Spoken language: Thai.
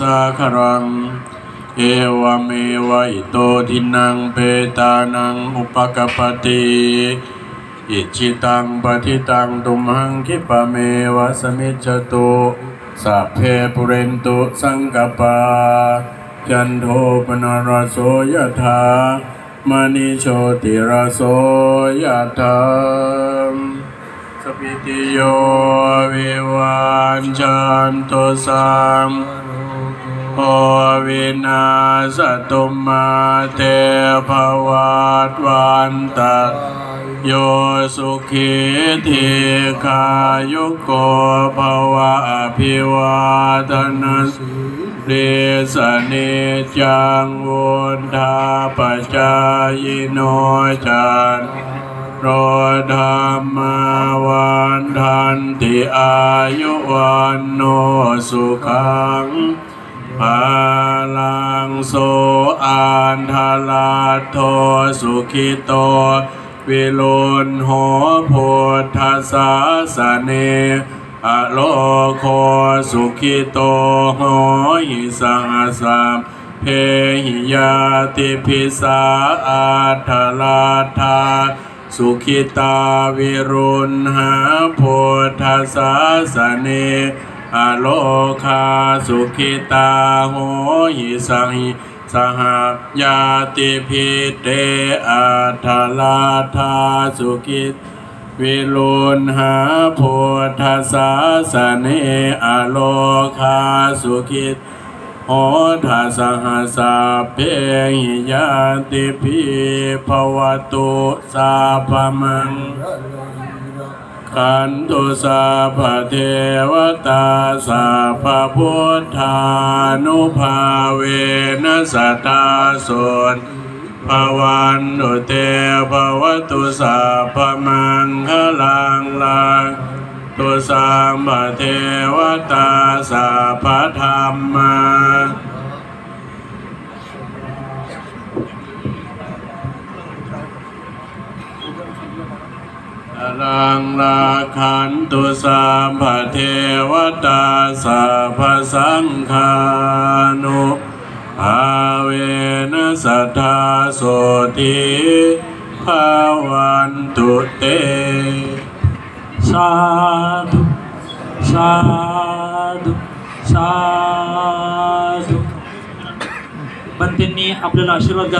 สาครัง เอวเมวะอิโตทินังเปตานังอุปกปปติอิจิตังปฏิตังตุมหังคิปะเมวะสมิจตุสัพเพปุเรนตุสังกปาจันโทปนารสโสยถามณิโชติรสโสยถาสพิติโยวิวันจันโตสัม วินาสตุมาเตภวัตวันตะโยสุขีทีขายุโกภวะอภิวาทนาเรสเนจังวุธาปจายโนจันโรธรรมวันทันติอายุวันโนสุขัง พาลังโสอันทลาโทสุขิโต วิลุนโหพุทธสาสเนอโลโคสุขิโตโหหิสังสามเพหิยาติพิสาอาทลาทาสุขิตาวิรุณหาพุทธสาสเน อโลคาสุขิตาโหหิสังสหยาติพิเตอัทาลาทาสุขิตวิลุนหาพุทธสาสเนอโลคาสุขิตโหทัสหสาเพหิยาติพิภวตุสาพมัง ขันตุสาพเทวตาสาพพุทธานุภาเวนัสตตาสุนภวันตุเตภวตุสาพมังคลังลังตุสามพเทวตาสาพธรรมา ลังลาคันตุสามพเทวตาสาพสังคานุอาเวนะสัทธาโสติภาวันตุเต สาธุสาธุสาธุ Banten ni Abdullah Syurga